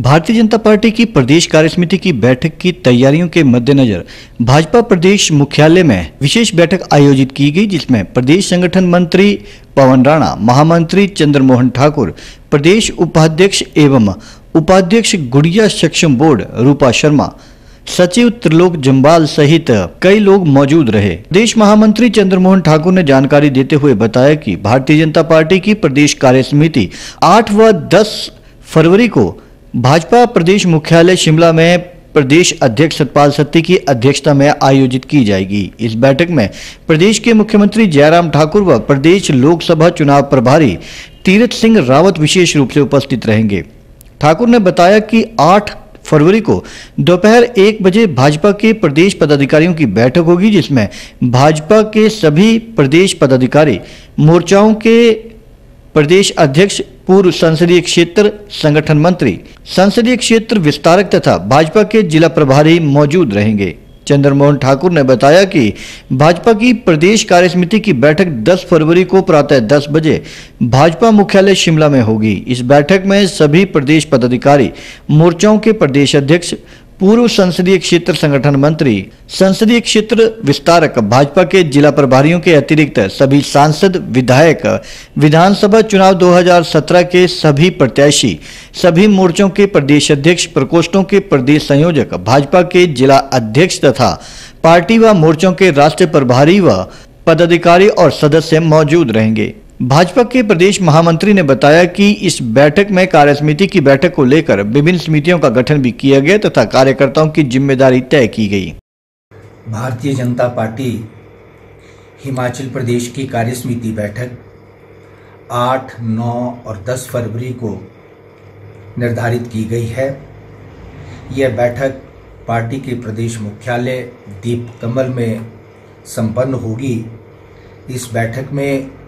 Bharatiya Janata party की प्रदेश कार्यसमिति की बैठक की तैयारियों के मद्देनजर भाजपा प्रदेश मुख्यालय में विशेष बैठक आयोजित की गई, जिसमें प्रदेश संगठन मंत्री पवन राणा, महामंत्री चंद्रमोहन ठाकुर, प्रदेश उपाध्यक्ष एवं उपाध्यक्ष गुड़िया सक्षम बोर्ड रूपा शर्मा, सचिव त्रिलोक जम्बाल सहित कई लोग मौजूद रहे। प्रदेश महामंत्री चंद्रमोहन ठाकुर ने जानकारी देते हुए बताया कि भारतीय जनता पार्टी की प्रदेश कार्य समिति आठ व दस फरवरी को भाजपा प्रदेश मुख्यालय शिमला में प्रदेश अध्यक्ष सतपाल सत्ती की अध्यक्षता में आयोजित की जाएगी। इस बैठक में प्रदेश के मुख्यमंत्री जयराम ठाकुर व प्रदेश लोकसभा चुनाव प्रभारी तीरथ सिंह रावत विशेष रूप से उपस्थित रहेंगे। ठाकुर ने बताया कि 8 फरवरी को दोपहर एक बजे भाजपा के प्रदेश पदाधिकारियों की बैठक होगी, जिसमें भाजपा के सभी प्रदेश पदाधिकारी, मोर्चाओं के प्रदेश अध्यक्ष पूर्व संसदीय क्षेत्र संगठन मंत्री, संसदीय क्षेत्र विस्तारक तथा भाजपा के जिला प्रभारी मौजूद रहेंगे। चंद्रमोहन ठाकुर ने बताया कि भाजपा की प्रदेश कार्य समिति की बैठक 10 फरवरी को प्रातः 10 बजे भाजपा मुख्यालय शिमला में होगी। इस बैठक में सभी प्रदेश पदाधिकारी, मोर्चाओं के प्रदेश अध्यक्ष पूर्व संसदीय क्षेत्र संगठन मंत्री, संसदीय क्षेत्र विस्तारक, भाजपा के जिला प्रभारियों के अतिरिक्त सभी सांसद, विधायक, विधानसभा चुनाव 2017 के सभी प्रत्याशी, सभी मोर्चों के प्रदेश अध्यक्ष, प्रकोष्ठों के प्रदेश संयोजक, भाजपा के जिला अध्यक्ष तथा पार्टी व मोर्चों के राष्ट्रीय प्रभारी व पदाधिकारी और सदस्य मौजूद रहेंगे। भाजपा के प्रदेश महामंत्री ने बताया कि इस बैठक में कार्य समिति की बैठक को लेकर विभिन्न समितियों का गठन भी किया गया तथा कार्यकर्ताओं की ज़िम्मेदारी तय की गई। भारतीय जनता पार्टी हिमाचल प्रदेश की कार्य समिति बैठक 8, 9 और 10 फरवरी को निर्धारित की गई है। यह बैठक पार्टी के प्रदेश मुख्यालय दीप कमल में संपन्न होगी। इस बैठक में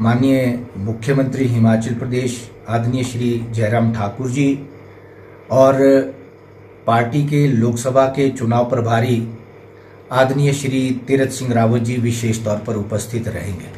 माननीय मुख्यमंत्री हिमाचल प्रदेश आदरणीय श्री जयराम ठाकुर जी और पार्टी के लोकसभा के चुनाव प्रभारी आदरणीय श्री तीरथ सिंह रावत जी विशेष तौर पर उपस्थित रहेंगे।